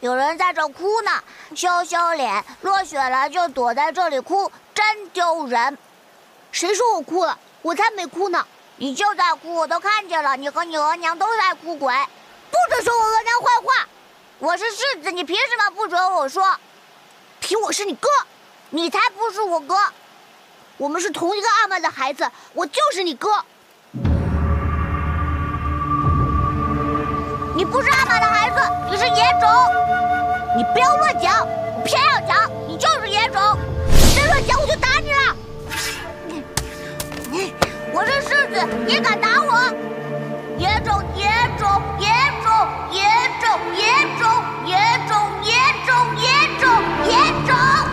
有人在这哭呢，羞羞脸，落雪了就躲在这里哭，真丢人。谁说我哭了？我才没哭呢！你就在哭，我都看见了，你和你额娘都在哭鬼。不准说我额娘坏话！我是世子，你凭什么不准我说？凭我是你哥，你才不是我哥。我们是同一个阿玛的孩子，我就是你哥。你不是阿玛的孩子，你是野种。你不要乱讲，我偏要讲，你就是野种。你再乱讲，我就打你了。你，我是世子，你敢打我？野种，野种，野种，野种，野种，野种，野种，野种，野种。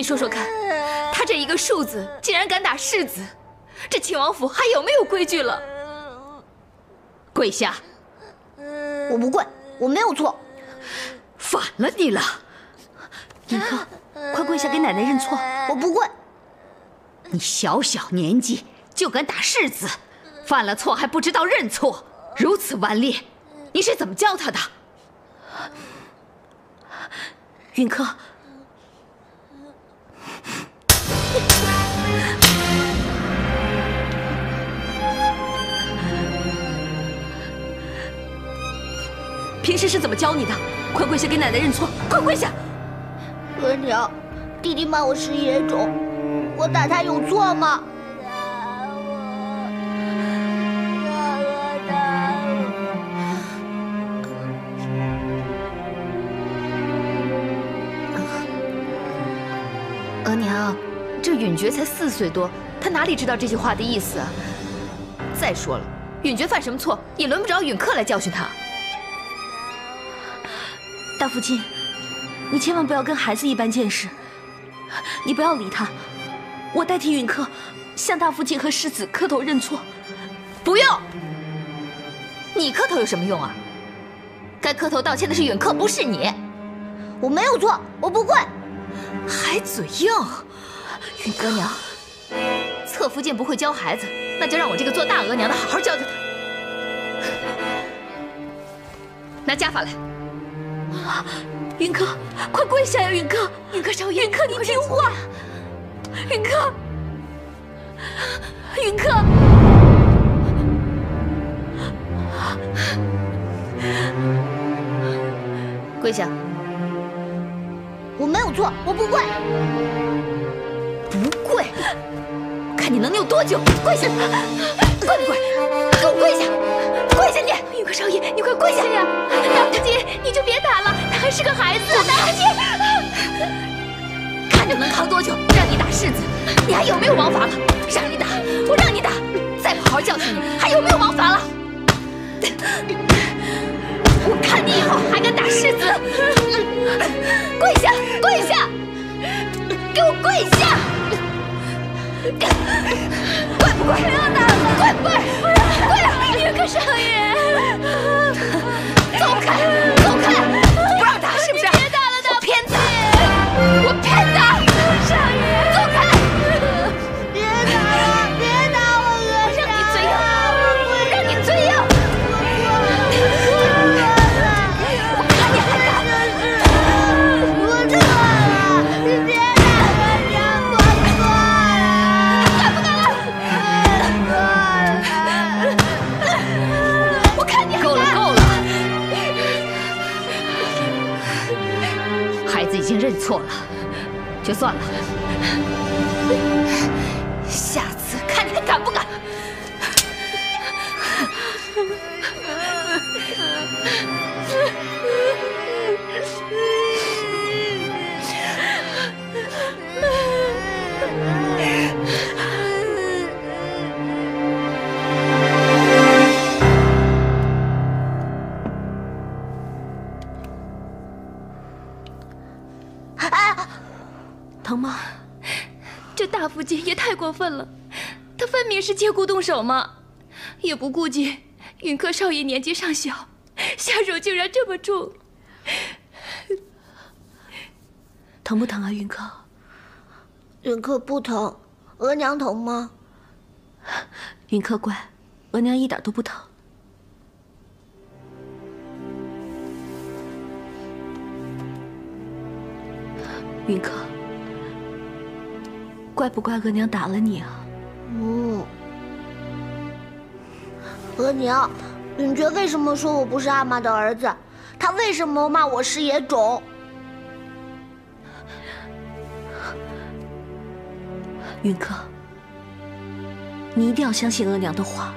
你说说看，他这一个庶子竟然敢打世子，这秦王府还有没有规矩了？跪下！我不跪，我没有错。反了你了！云柯，快跪下给奶奶认错！我不跪。你小小年纪就敢打世子，犯了错还不知道认错，如此顽劣，你是怎么教他的？云柯。平时是怎么教你的？快跪下给奶奶认错！快跪下！额娘，弟弟骂我是野种，我打他有错吗？额娘，这允爵才四岁多，他哪里知道这句话的意思啊？再说了，允爵犯什么错，也轮不着允克来教训他。大福晋，你千万不要跟孩子一般见识。你不要理他，我代替允客向大福晋和世子磕头认错。不用，你磕头有什么用啊？该磕头道歉的是允客，不是你。我没有错，我不跪。还嘴硬，允额娘，侧福晋不会教孩子，那就让我这个做大额娘的好好教教他。拿家法来。云哥，快跪下呀！云哥，云哥少爷，云哥你听话。云哥，云哥，跪下。我没有错，我不跪。不跪，看你能扭多久！跪下，跪不跪？给我跪下！跪下你！云柯少爷，你快跪下呀！大父亲，你就别打了，他还是个孩子。大父亲，看你能扛多久！让你打世子，你还有没有王法了？让你打，我让你打，再不好好教训你，还有没有王法了？我看你以后还敢打世子！跪下，跪下，给我跪下！跪不跪？不要打了！跪不跪？不要！跪！你个少爷，走开！走开！手吗，也不顾及云客少爷年纪尚小，下手竟然这么重。疼不疼啊，云客？云客不疼，额娘疼吗？云客乖，额娘一点都不疼。云客，怪不怪额娘打了你啊？嗯。额娘，允爵为什么说我不是阿玛的儿子？他为什么骂我是野种？允哥，你一定要相信额娘的话。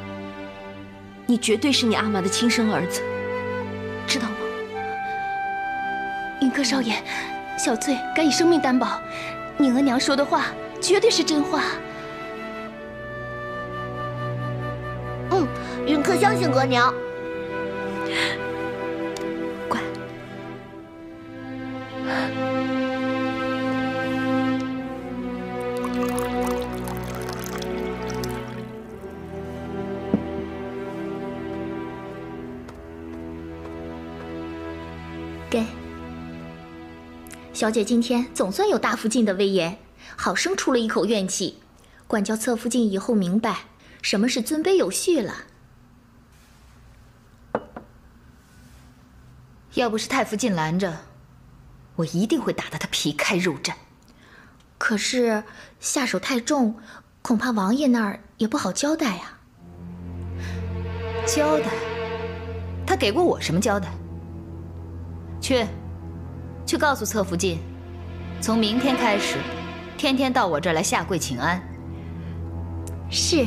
你绝对是你阿玛的亲生儿子，知道吗？允哥少爷，小翠敢以生命担保，你额娘说的话绝对是真话。额娘。小姐今天总算有大福晋的威严，好生出了一口怨气，管教侧福晋以后明白什么是尊卑有序了。要不是太福晋拦着，我一定会打得他皮开肉绽。可是下手太重，恐怕王爷那儿也不好交代呀。交代？他给过我什么交代？去。去告诉侧福晋，从明天开始，天天到我这儿来下跪请安。是。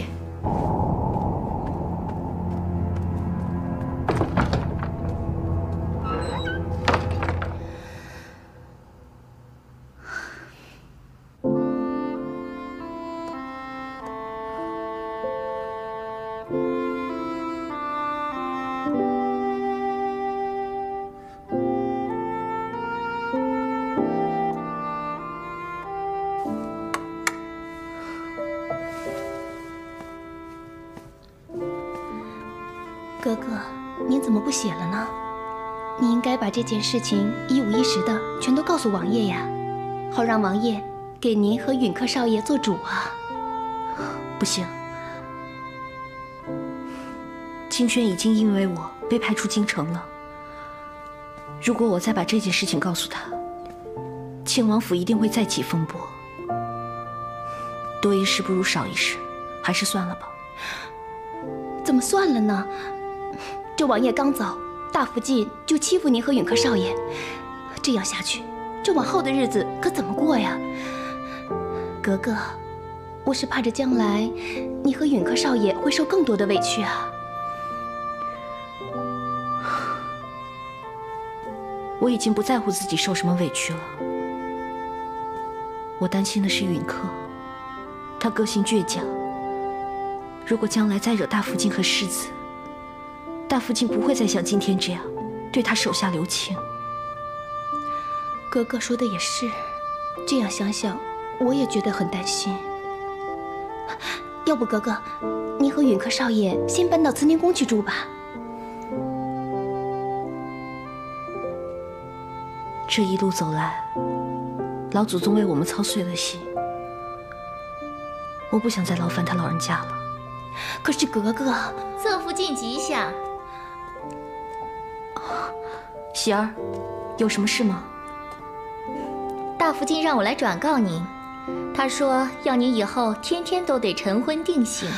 这件事情一五一十的全都告诉王爷呀，好让王爷给您和允客少爷做主啊。不行，清轩已经因为我被派出京城了。如果我再把这件事情告诉他，庆王府一定会再起风波。多一事不如少一事，还是算了吧。怎么算了呢？这王爷刚走，大福晋就欺负您和允客少爷，这样下去，这往后的日子可怎么过呀？格格，我是怕着将来你和允客少爷会受更多的委屈啊。我已经不在乎自己受什么委屈了，我担心的是允客，他个性倔强，如果将来再惹大福晋和世子。大福晋不会再像今天这样对他手下留情。格格说的也是，这样想想，我也觉得很担心。要不，格格，您和允客少爷先搬到慈宁宫去住吧。这一路走来，老祖宗为我们操碎了心，我不想再劳烦他老人家了。可是，格格，侧福晋吉祥。喜儿，有什么事吗？大福晋让我来转告您，他说要您以后天天都得晨昏定省。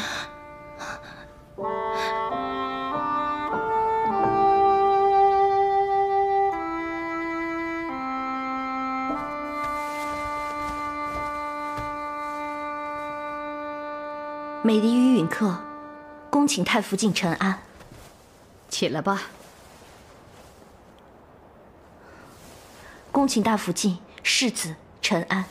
美丽与允客，恭请太福晋陈安。起来吧。恭请大福晋世子陈安。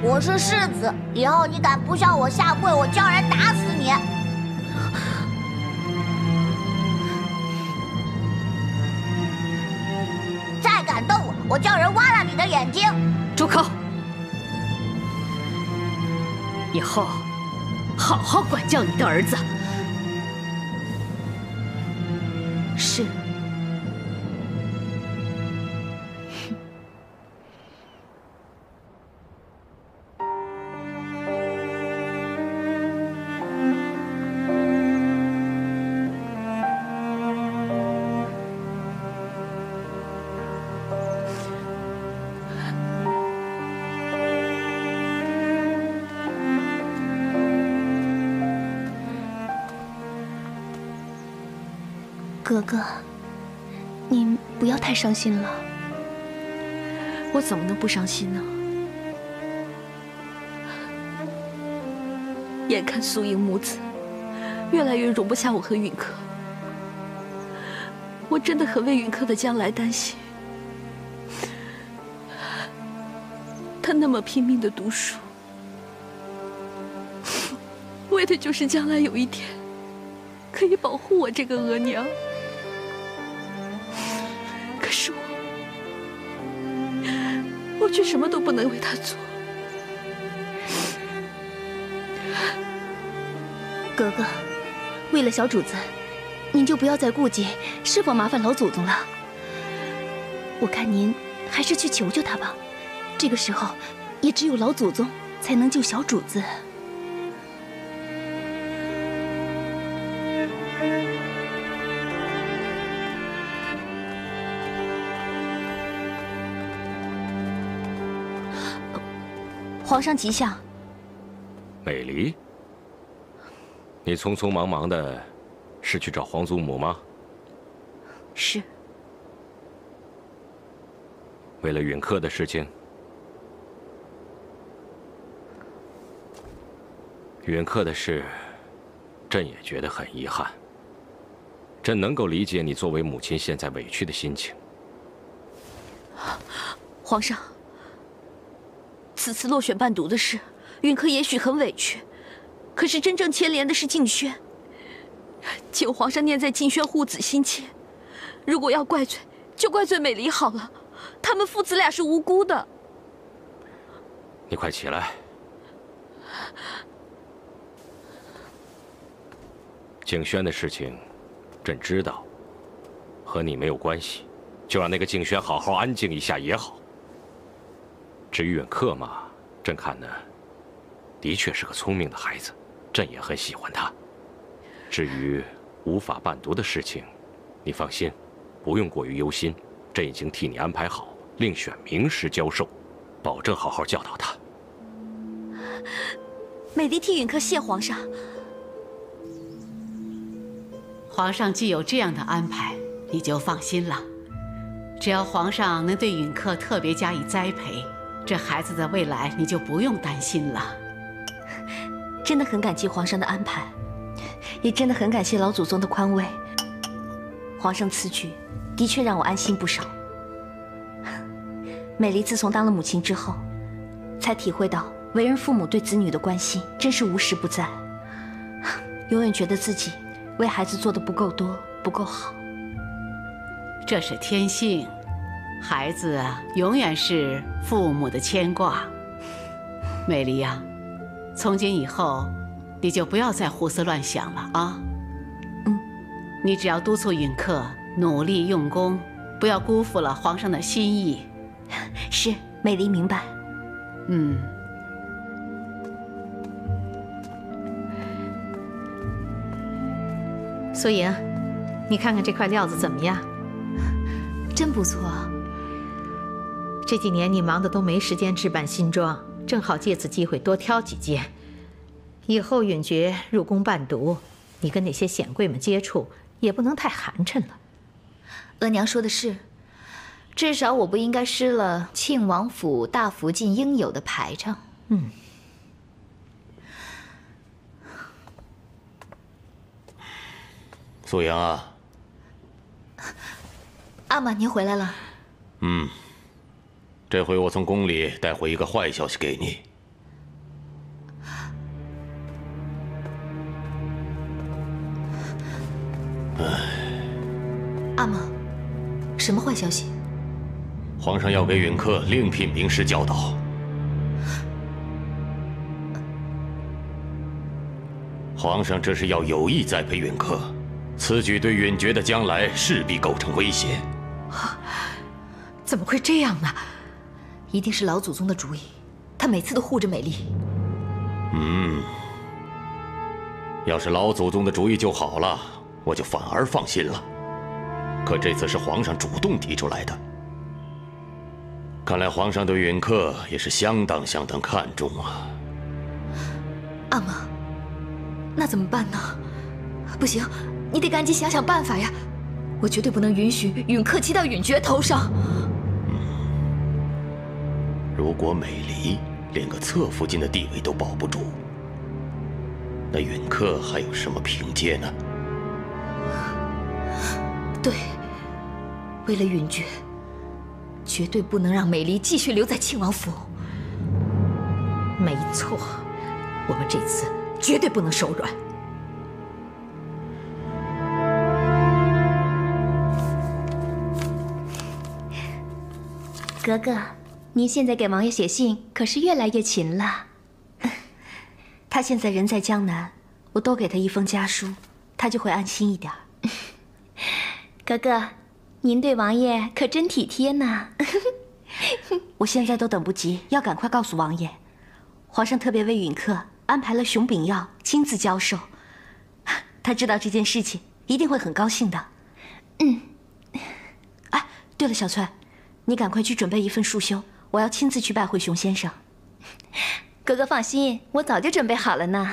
我是世子以后你敢不向我下跪我叫人打死你。再敢动我我叫人挖了你的眼睛。住口以后好好管教你的儿子。哥哥，您不要太伤心了。我怎么能不伤心呢？眼看苏莹母子越来越容不下我和允客，我真的很为允客的将来担心。他那么拼命的读书，为的就是将来有一天可以保护我这个额娘。却什么都不能为他做。格格，为了小主子，您就不要再顾忌是否麻烦老祖宗了。我看您还是去求求他吧。这个时候，也只有老祖宗才能救小主子。皇上吉祥。美离，你匆匆忙忙的，是去找皇祖母吗？是。为了允客的事情，允客的事，朕也觉得很遗憾。朕能够理解你作为母亲现在委屈的心情。皇上。此次落选伴读的事，允客也许很委屈，可是真正牵连的是静轩。请皇上念在静轩护子心切，如果要怪罪，就怪罪美离好了，他们父子俩是无辜的。你快起来。静轩的事情，朕知道，和你没有关系，就让那个静轩好好安静一下也好。至于允客嘛，朕看呢，的确是个聪明的孩子，朕也很喜欢他。至于无法伴读的事情，你放心，不用过于忧心，朕已经替你安排好，另选名师教授，保证好好教导他。美丽替允客谢皇上。皇上既有这样的安排，你就放心了。只要皇上能对允客特别加以栽培。这孩子的未来你就不用担心了。真的很感激皇上的安排，也真的很感谢老祖宗的宽慰。皇上此举的确让我安心不少。美丽自从当了母亲之后，才体会到为人父母对子女的关心真是无时不在。永远觉得自己为孩子做的不够多，不够好。这是天性。孩子永远是父母的牵挂，美丽呀，从今以后，你就不要再胡思乱想了啊。嗯，你只要督促允客努力用功，不要辜负了皇上的心意。是，美丽明白。嗯。素莹，你看看这块料子怎么样？真不错。这几年你忙的都没时间置办新装，正好借此机会多挑几件。以后允爵入宫伴读，你跟那些显贵们接触也不能太寒碜了。额娘说的是，至少我不应该失了庆王府大福晋应有的排场。嗯。素莹啊，阿玛，您回来了。嗯。这回我从宫里带回一个坏消息给你。阿玛，什么坏消息？皇上要给允客另聘名师教导。皇上这是要有意栽培允客，此举对允爵的将来势必构成威胁。怎么会这样呢？一定是老祖宗的主意，他每次都护着美丽。嗯，要是老祖宗的主意就好了，我就反而放心了。可这次是皇上主动提出来的，看来皇上对允克也是相当相当看重啊。阿玛，那怎么办呢？不行，你得赶紧想想办法呀！我绝对不能允许允克骑到允爵头上。如果美离连个侧福晋的地位都保不住，那允克还有什么凭借呢？对，为了允爵，绝对不能让美离继续留在庆王府。没错，我们这次绝对不能手软。格格，您现在给王爷写信可是越来越勤了。他现在人在江南，我多给他一封家书，他就会安心一点。格格，您对王爷可真体贴呢。我现在都等不及，要赶快告诉王爷，皇上特别为允客安排了熊秉耀亲自教授，他知道这件事情一定会很高兴的。嗯。哎，对了，小翠，你赶快去准备一份束修，我要亲自去拜会熊先生。格格放心，我早就准备好了呢。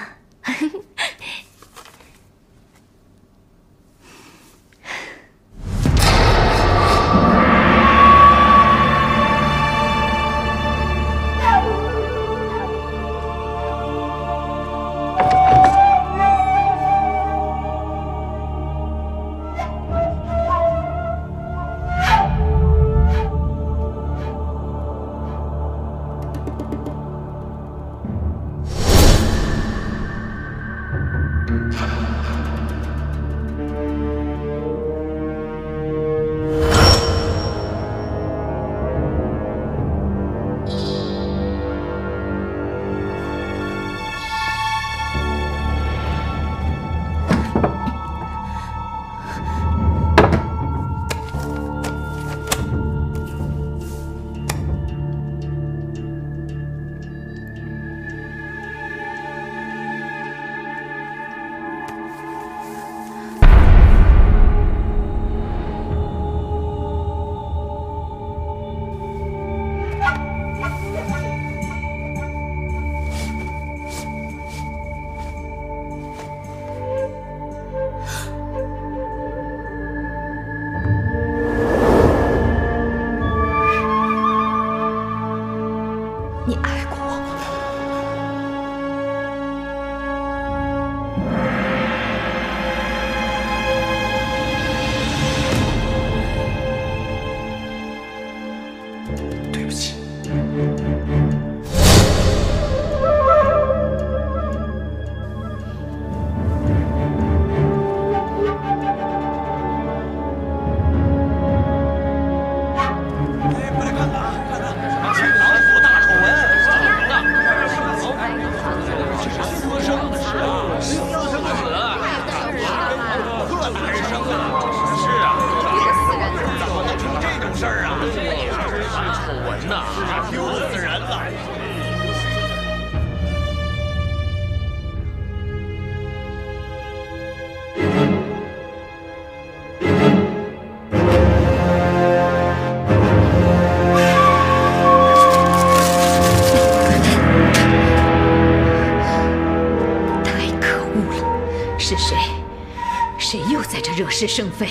惹是生非？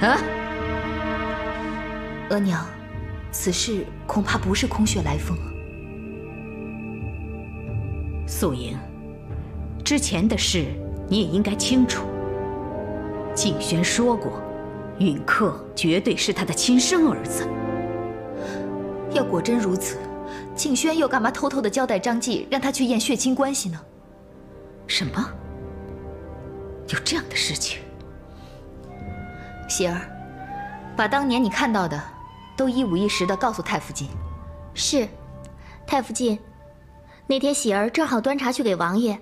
啊！额娘，此事恐怕不是空穴来风。素莹，之前的事你也应该清楚。静轩说过，允克绝对是他的亲生儿子。要果真如此，静轩又干嘛偷偷的交代张继，让他去验血亲关系呢？什么？有这样的事情？喜儿，把当年你看到的都一五一十的告诉太福晋。是，太福晋，那天喜儿正好端茶去给王爷，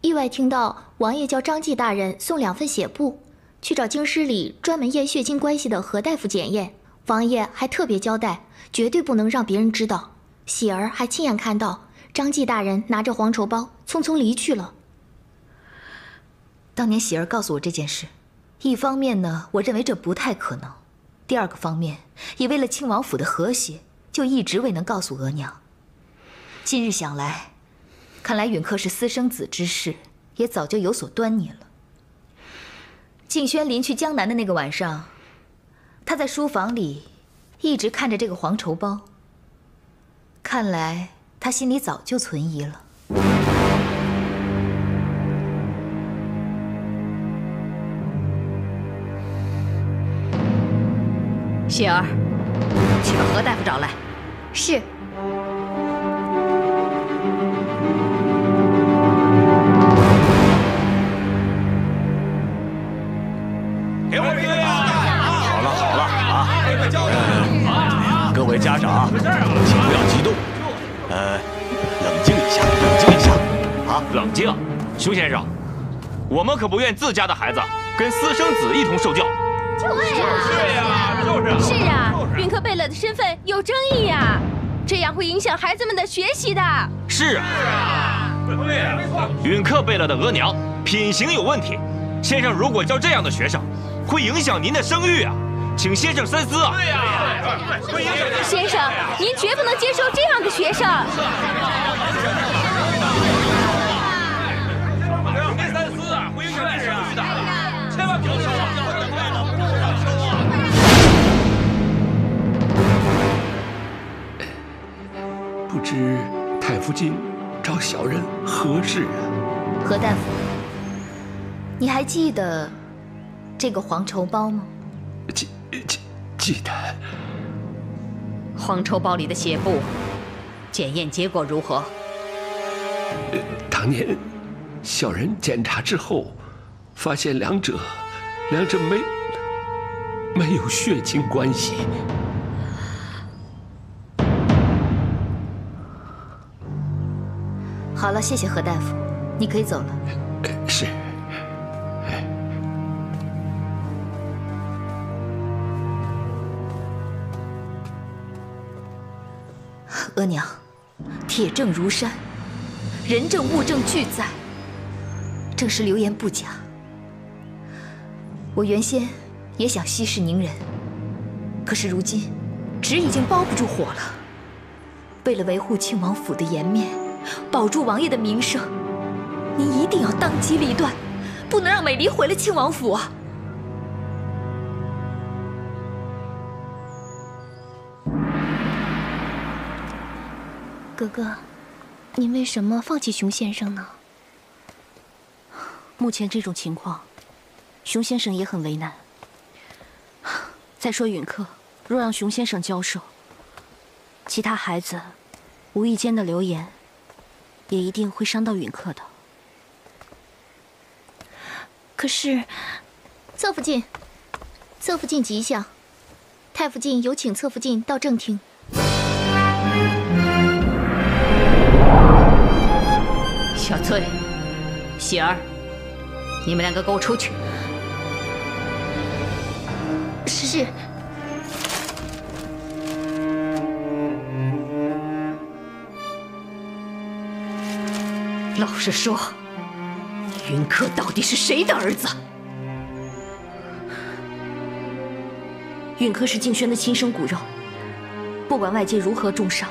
意外听到王爷叫张继大人送两份血布，去找京师里专门验血亲关系的何大夫检验。王爷还特别交代，绝对不能让别人知道。喜儿还亲眼看到张继大人拿着黄绸包匆匆离去了。当年喜儿告诉我这件事，一方面呢，我认为这不太可能；第二个方面，也为了庆王府的和谐，就一直未能告诉额娘。今日想来，看来允客是私生子之事，也早就有所端倪了。静轩临去江南的那个晚上，他在书房里一直看着这个黄绸包，看来他心里早就存疑了。喜儿，去把何大夫找来。是。给我闭嘴！好了好了啊！各位家长，请不要激动，呃，冷静一下，冷静一下，啊，冷静，熊先生，我们可不愿自家的孩子跟私生子一同受教。就是呀，就是是啊，允克贝勒的身份有争议呀，这样会影响孩子们的学习的。是啊，对呀，没错。允克贝勒的额娘品行有问题，先生如果教这样的学生，会影响您的声誉啊，请先生三思啊。对呀，先生，您绝不能接受这样的学生。知太傅进找小人何事啊？何大夫，你还记得这个黄绸包吗？记记记得。黄绸包里的血布，检验结果如何？当年小人检查之后，发现两者两者没没有血亲关系。好了，谢谢何大夫，你可以走了。是。额娘，铁证如山，人证物证俱在，证实流言不假。我原先也想息事宁人，可是如今纸已经包不住火了。为了维护庆王府的颜面。保住王爷的名声，您一定要当机立断，不能让美离毁了庆王府啊！哥哥，您为什么放弃熊先生呢？目前这种情况，熊先生也很为难。再说允克，若让熊先生教授，其他孩子无意间的流言。也一定会伤到允客的。可是，侧福晋，侧福晋吉祥，太福晋有请侧福晋到正厅。小翠，喜儿，你们两个给我出去。是。老实说，云客到底是谁的儿子？允客是静轩的亲生骨肉，不管外界如何重伤，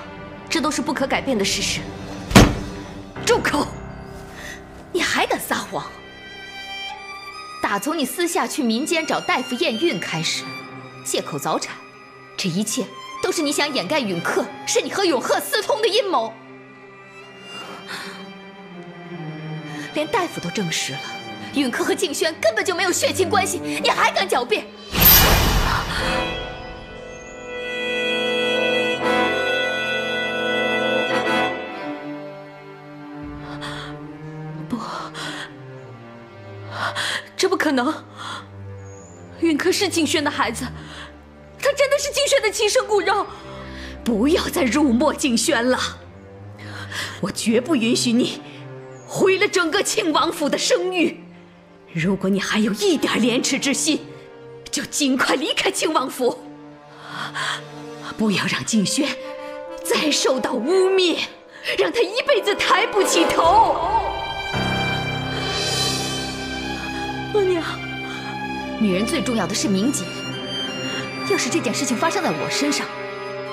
这都是不可改变的事实。住口！你还敢撒谎？打从你私下去民间找大夫验孕开始，借口早产，这一切都是你想掩盖允客是你和永鹤私通的阴谋。连大夫都证实了，允客和静轩根本就没有血亲关系，你还敢狡辩？不，这不可能。允客是静轩的孩子，他真的是静轩的亲生骨肉。不要再辱没静轩了，我绝不允许你毁了整个庆王府的声誉。如果你还有一点廉耻之心，就尽快离开庆王府，不要让静轩再受到污蔑，让他一辈子抬不起头。额娘，女人最重要的是名节。要是这件事情发生在我身上，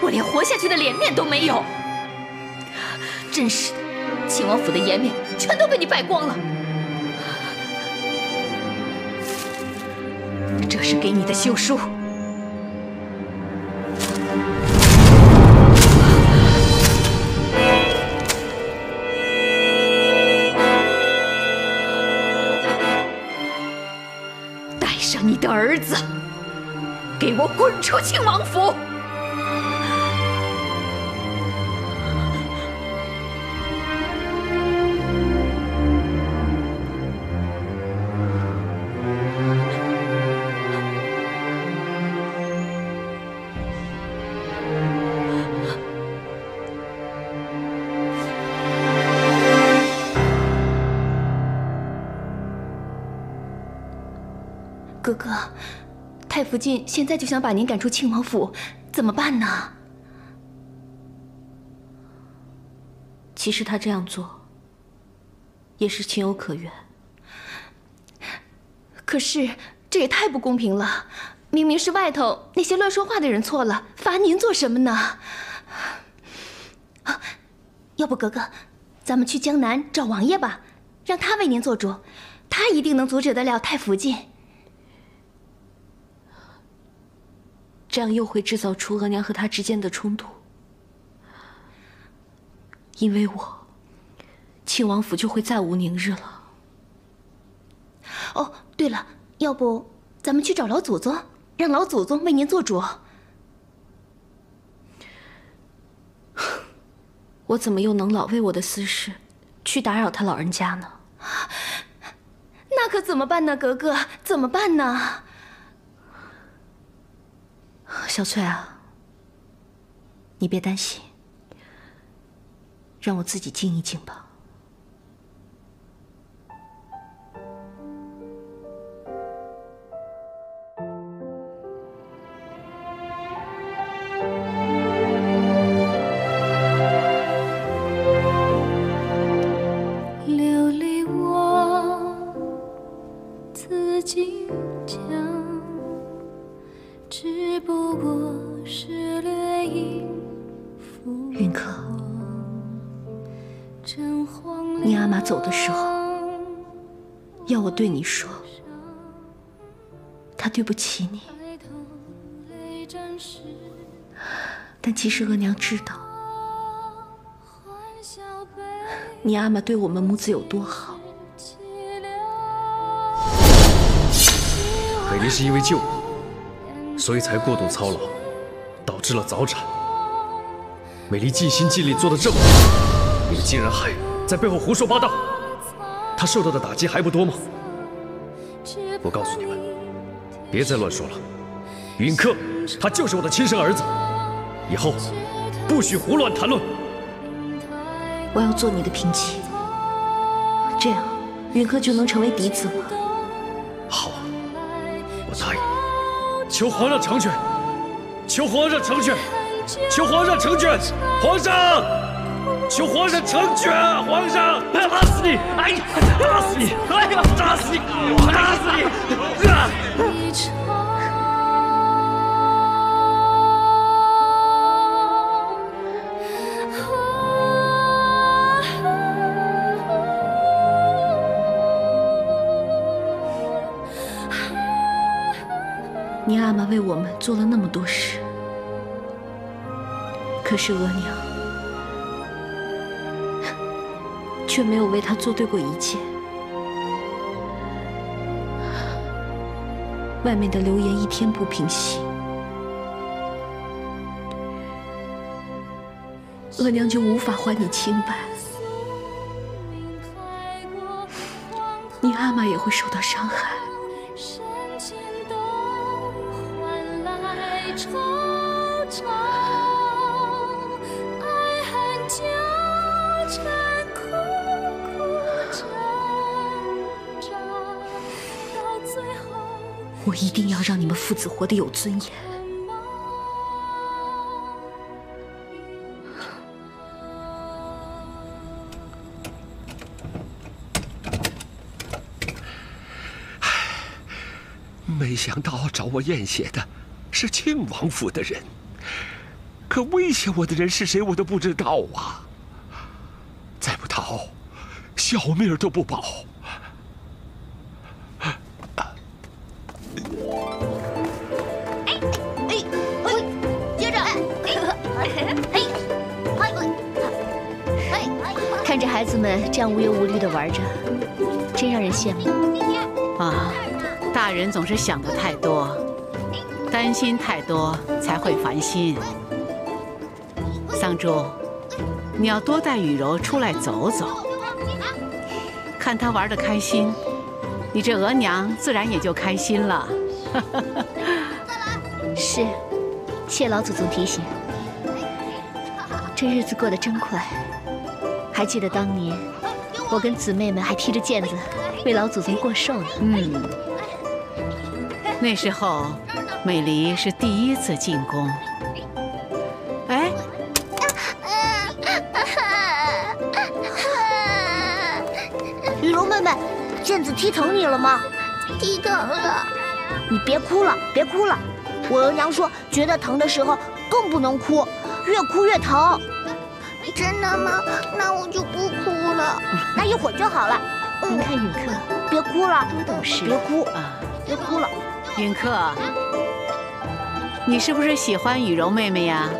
我连活下去的脸面都没有。真是的，庆王府的颜面全都被你败光了。这是给你的休书。带上你的儿子，给我滚出庆王府！太福晋现在就想把您赶出庆王府，怎么办呢？其实他这样做也是情有可原。可是这也太不公平了，明明是外头那些乱说话的人错了，罚您做什么呢？啊，要不格格，咱们去江南找王爷吧，让他为您做主，他一定能阻止得了太福晋。这样又会制造出额娘和他之间的冲突，因为我，庆王府就会再无宁日了。哦，对了，要不咱们去找老祖宗，让老祖宗为您做主。我怎么又能老为我的私事去打扰他老人家呢？那可怎么办呢，格格？怎么办呢？小翠啊，你别担心，让我自己静一静吧。对你说，他对不起你。但其实额娘知道，你阿玛对我们母子有多好。美丽是因为救我，所以才过度操劳，导致了早产。美丽尽心尽力做的这么好，你们竟然还在背后胡说八道。她受到的打击还不多吗？我告诉你们，别再乱说了。允克，他就是我的亲生儿子，以后不许胡乱谈论。我要做你的平妻，这样允克就能成为嫡子了。好，我答应你。求皇上成全，求皇上成全，求皇上成全，皇上，求皇上成全，皇上，打死你！哎呀，打死你！哎呀，打死你！打死你！啊！你阿玛为我们做了那么多事，可是额娘却没有为他做对过一切。外面的流言一天不平息，额娘就无法还你清白，你阿玛也会受到伤害。一定要让你们父子活得有尊严。没想到找我验血的是庆王府的人，可威胁我的人是谁，我都不知道啊！再不逃，小命都不保。看着孩子们这样无忧无虑的玩着，真让人羡慕。啊，大人总是想的太多，担心太多才会烦心。桑珠，你要多带雨柔出来走走，看她玩的开心，你这额娘自然也就开心了。是，谢老祖宗提醒。这日子过得真快，还记得当年我跟姊妹们还踢着毽子为老祖宗过寿呢。嗯，那时候美离是第一次进宫。哎，雨柔妹妹，毽子踢疼你了吗？踢疼了。你别哭了，别哭了。我额娘说，觉得疼的时候更不能哭，越哭越疼。真的吗？那我就不哭了。那一会儿就好了。你看允克，别哭了，多懂事。别哭啊，别哭了。允克，你是不是喜欢雨柔妹妹呀？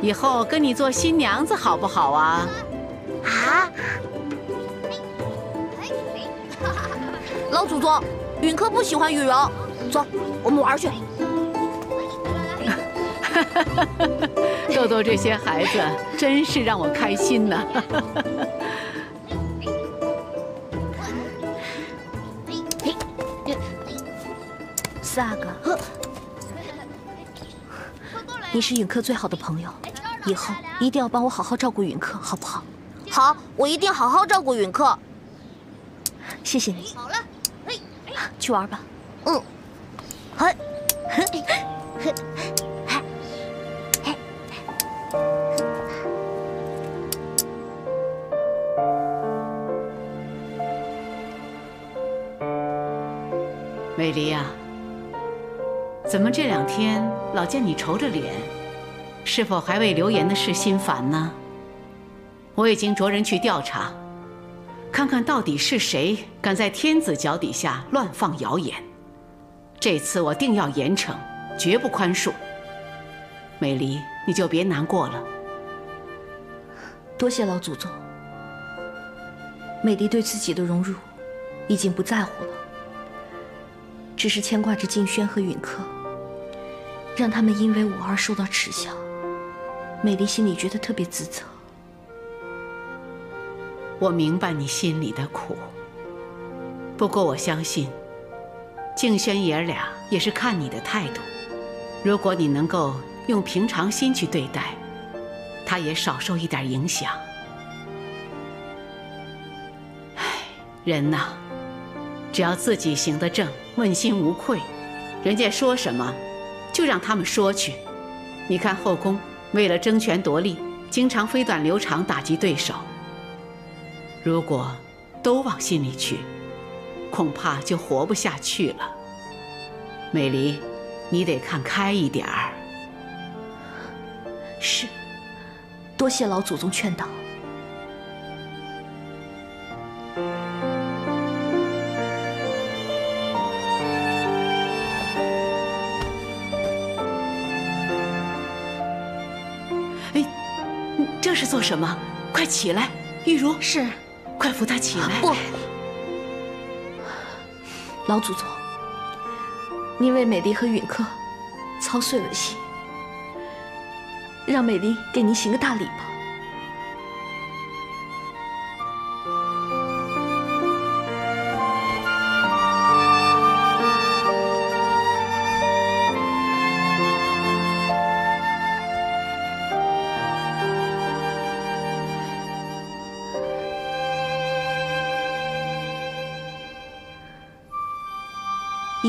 以后跟你做新娘子好不好啊？啊！老祖宗，允克不喜欢雨柔，走，我们玩去。豆豆这些孩子真是让我开心呢。四阿哥，你是允克最好的朋友，以后一定要帮我好好照顾允克，好不好？好，我一定好好照顾允克。谢谢你。好了，去玩吧。嗯，嘿，嘿，美离呀，怎么这两天老见你愁着脸？是否还为流言的事心烦呢？我已经着人去调查，看看到底是谁敢在天子脚底下乱放谣言。这次我定要严惩，绝不宽恕。美离，你就别难过了。多谢老祖宗。美离对自己的荣辱已经不在乎了。只是牵挂着静轩和允克，让他们因为我而受到耻笑，美丽心里觉得特别自责。我明白你心里的苦，不过我相信，静轩爷俩也是看你的态度。如果你能够用平常心去对待，他也少受一点影响。唉，人呐。只要自己行得正，问心无愧，人家说什么，就让他们说去。你看后宫为了争权夺利，经常飞短流长打击对手。如果都往心里去，恐怕就活不下去了。美离，你得看开一点儿。是，多谢老祖宗劝导。是做什么？快起来，玉茹。是，快扶她起来。不，老祖宗，您为美丽和允克操碎了心，让美丽给您行个大礼吧。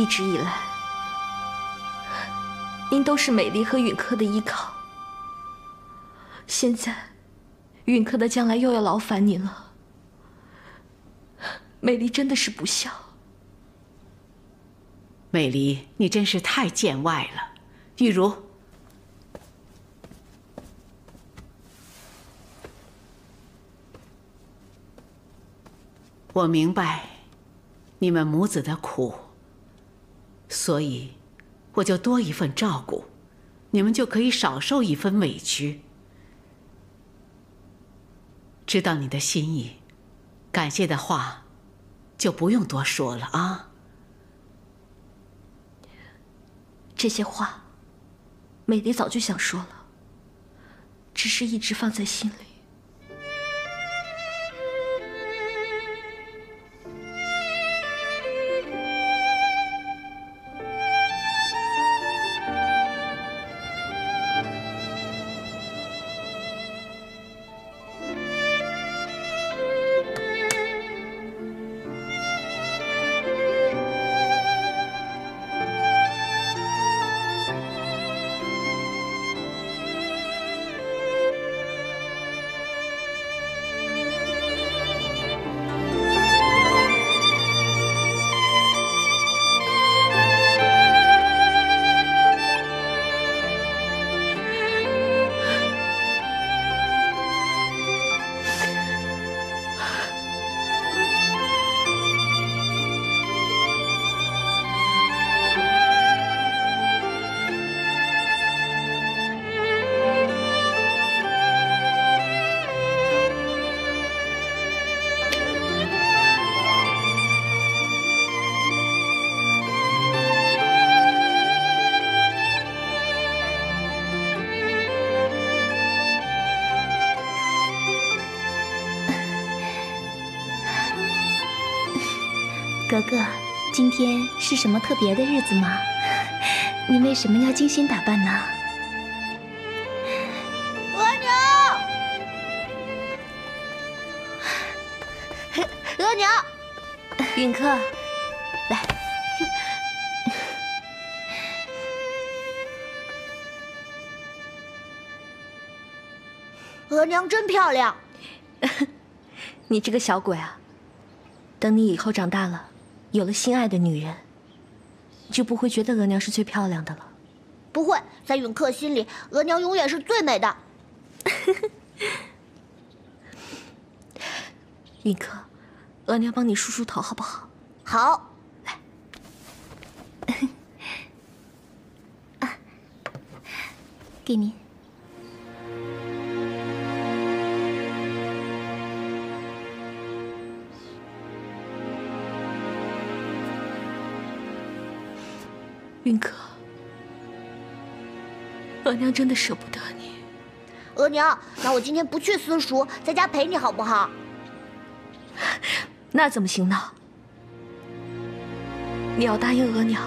一直以来，您都是美丽和允客的依靠。现在，允客的将来又要劳烦您了。美丽真的是不孝。美丽，你真是太见外了。玉茹，我明白你们母子的苦，所以我就多一份照顾，你们就可以少受一分委屈。知道你的心意，感谢的话就不用多说了啊。这些话，美丽早就想说了，只是一直放在心里。格格，今天是什么特别的日子吗？你为什么要精心打扮呢？额娘，额娘，允客，来，额娘真漂亮。你这个小鬼啊！等你以后长大了，有了心爱的女人，就不会觉得额娘是最漂亮的了。不会，在允客心里，额娘永远是最美的。允客，额娘帮你梳梳头，好不好？好。来，啊，给您。允客，额娘真的舍不得你。额娘，那我今天不去私塾，在家陪你好不好？那怎么行呢？你要答应额娘，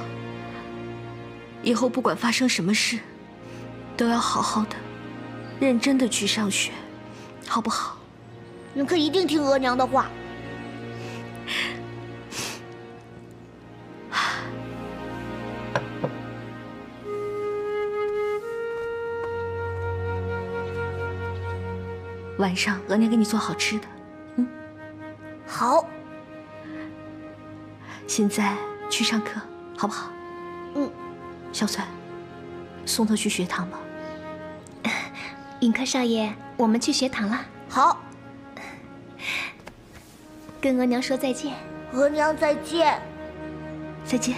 以后不管发生什么事，都要好好的、认真的去上学，好不好？云客一定听额娘的话。晚上额娘给你做好吃的，嗯，好。现在去上课，好不好？嗯。小翠，送他去学堂吧。允客少爷，我们去学堂了。好。跟额娘说再见。额娘再见。再见。